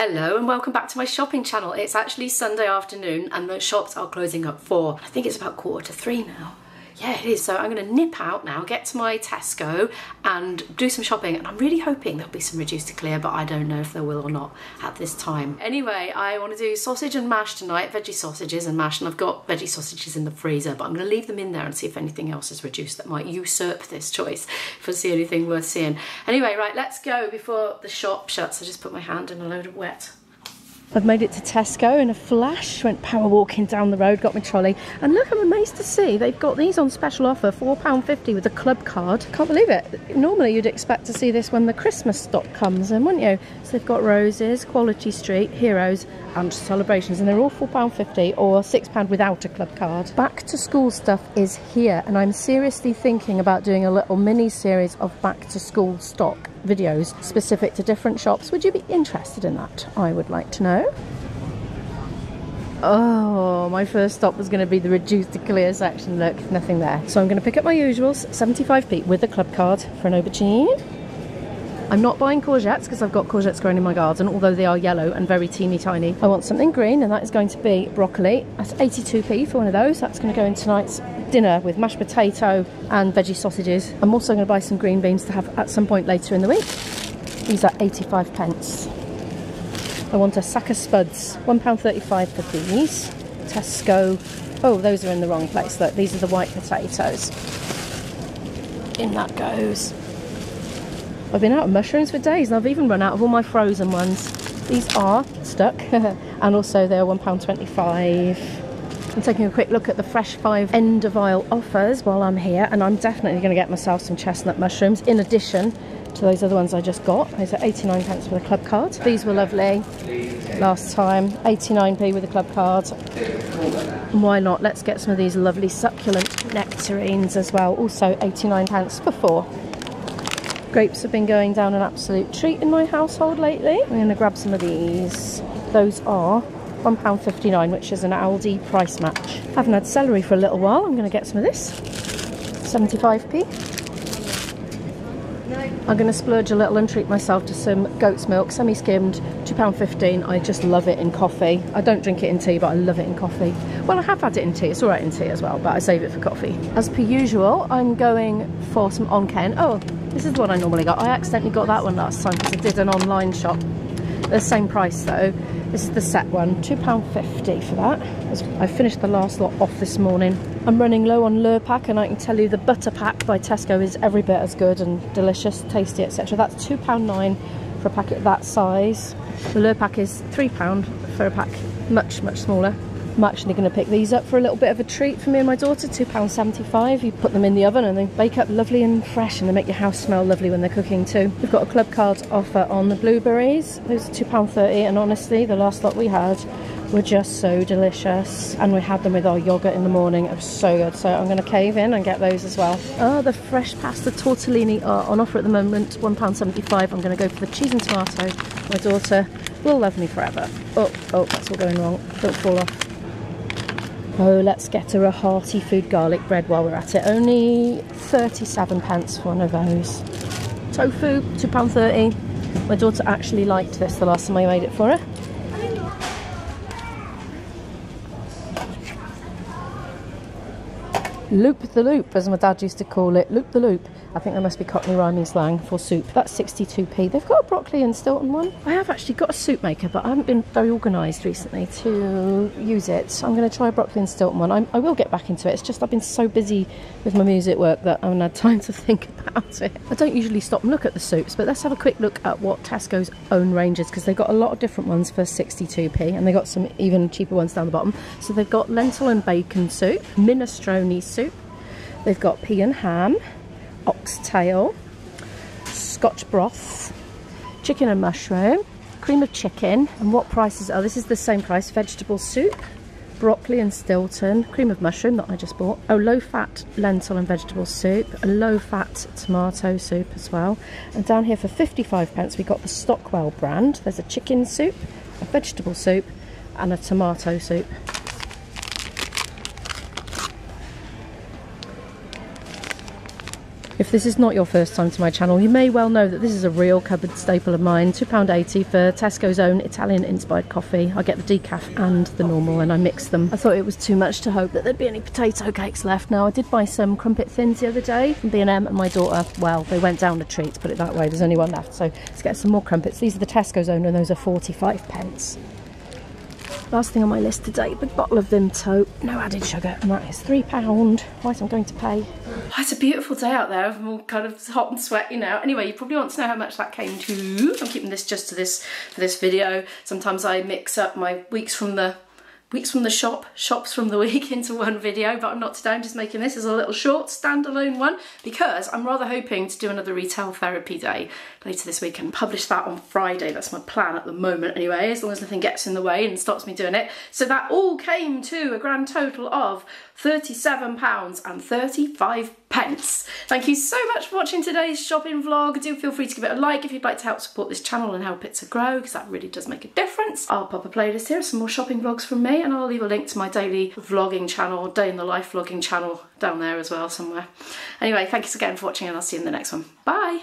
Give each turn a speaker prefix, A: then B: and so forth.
A: Hello and welcome back to my shopping channel. It's actually Sunday afternoon and the shops are closing at four. I think it's about quarter to three now. Yeah, it is. So I'm going to nip out now, get to my Tesco and do some shopping. And I'm really hoping there'll be some reduced to clear, but I don't know if there will or not at this time. Anyway, I want to do sausage and mash tonight, veggie sausages and mash. And I've got veggie sausages in the freezer, but I'm going to leave them in there and see if anything else is reduced that might usurp this choice if I see anything worth seeing. Anyway, right, let's go before the shop shuts. I just put my hand in a load of wet. I've made it to Tesco in a flash, went power walking down the road, got my trolley, and look, I'm amazed to see they've got these on special offer, £4.50 with a club card. Can't believe it. Normally you'd expect to see this when the Christmas stock comes in, wouldn't you? So they've got Roses, Quality Street, Heroes, and Celebrations, and they're all £4.50 or £6 without a club card. Back to school stuff is here, and I'm seriously thinking about doing a little mini series of back to school stock videos specific to different shops. Would you be interested in that? I would like to know. Oh, my first stop was going to be the reduced to clear section. Look, nothing there. So I'm going to pick up my usuals, 75p with a club card for an aubergine. I'm not buying courgettes because I've got courgettes growing in my garden, although they are yellow and very teeny tiny. I want something green and that is going to be broccoli. That's 82p for one of those. That's going to go in tonight's dinner with mashed potato and veggie sausages. I'm also going to buy some green beans to have at some point later in the week. These are 85 pence. I want a sack of spuds, £1.35 for these. Tesco. Oh, those are in the wrong place. Look, these are the white potatoes. In that goes. I've been out of mushrooms for days and I've even run out of all my frozen ones. These are stuck and also they're £1.25. I'm taking a quick look at the Fresh 5 end of aisle offers while I'm here and I'm definitely going to get myself some chestnut mushrooms in addition to those other ones I just got. Those are 89 pence with a club card. These were lovely last time, 89p with a club card. Why not? Let's get some of these lovely succulent nectarines as well. Also 89 pence for four. Grapes have been going down an absolute treat in my household lately. I'm going to grab some of these. Those are £1.59, which is an Aldi price match. Haven't had celery for a little while. I'm going to get some of this. 75p. I'm going to splurge a little and treat myself to some goat's milk, semi-skimmed, £2.15. I just love it in coffee. I don't drink it in tea, but I love it in coffee. Well, I have had it in tea. It's all right in tea as well, but I save it for coffee. As per usual, I'm going for some Onken. Oh, this is what I normally got. I accidentally got that one last time because I did an online shop. The same price though. This is the set one, £2.50 for that. I finished the last lot off this morning. I'm running low on Lurpak and I can tell you the butter pack by Tesco is every bit as good and delicious, tasty, etc. That's £2.9 for a packet that size. The Lurpak is £3 for a pack much, much smaller. I'm actually going to pick these up for a little bit of a treat for me and my daughter, £2.75. You put them in the oven and they bake up lovely and fresh and they make your house smell lovely when they're cooking too. We've got a club card offer on the blueberries. Those are £2.30 and honestly the last lot we had were just so delicious. And we had them with our yogurt in the morning. It was so good. So I'm going to cave in and get those as well. Oh the fresh pasta tortellini are on offer at the moment. £1.75 I'm going to go for the cheese and tomato. My daughter will love me forever. Oh oh that's all going wrong. Don't fall off Oh, let's get her a hearty food garlic bread while we're at it. Only 37 pence for one of those. Tofu, £2.30. My daughter actually liked this the last time I made it for her. Loop the loop, as my dad used to call it. Loop the loop. I think that must be Cockney rhyming slang for soup. That's 62p. They've got a broccoli and Stilton one. I have actually got a soup maker, but I haven't been very organised recently to use it. So I'm going to try a broccoli and Stilton one. I'm, I will get back into it. It's just I've been so busy with my music work that I haven't had time to think about it. I don't usually stop and look at the soups, but let's have a quick look at what Tesco's own range is because they've got a lot of different ones for 62p and they've got some even cheaper ones down the bottom. So they've got lentil and bacon soup, minestrone soup, they've got pea and ham, oxtail, scotch broth, chicken and mushroom, cream of chicken, and what prices are, this is the same price, vegetable soup, broccoli and Stilton, cream of mushroom that I just bought, oh low fat lentil and vegetable soup, a low fat tomato soup as well, and down here for 55 pence we got the Stockwell brand, there's a chicken soup, a vegetable soup and a tomato soup. If this is not your first time to my channel, you may well know that this is a real cupboard staple of mine. £2.80 for Tesco's own Italian inspired coffee. I get the decaf and the normal and I mix them. I thought it was too much to hope that there'd be any potato cakes left. Now I did buy some crumpet thins the other day from B&M and my daughter, well, they went down a treat, put it that way. There's only one left. So let's get some more crumpets. These are the Tesco's own and those are 45 pence. Last thing on my list today, big bottle of Vimto, no added sugar, and that is £3. Right, I'm going to pay. Oh, it's a beautiful day out there. I'm all kind of hot and sweaty now. Anyway, you probably want to know how much that came to. I'm keeping this just to this for this video. Sometimes I mix up my weeks from the weeks from the shop, shops from the week into one video, but I'm not today, I'm just making this as a little short standalone one because I'm rather hoping to do another retail therapy day later this week and publish that on Friday. That's my plan at the moment anyway, as long as nothing gets in the way and stops me doing it. So that all came to a grand total of £37 and 35 pence. Thank you so much for watching today's shopping vlog. Do feel free to give it a like if you'd like to help support this channel and help it to grow because that really does make a difference. I'll pop a playlist here, of some more shopping vlogs from me and I'll leave a link to my daily vlogging channel, day in the life vlogging channel down there as well somewhere. Anyway, thanks again for watching and I'll see you in the next one. Bye!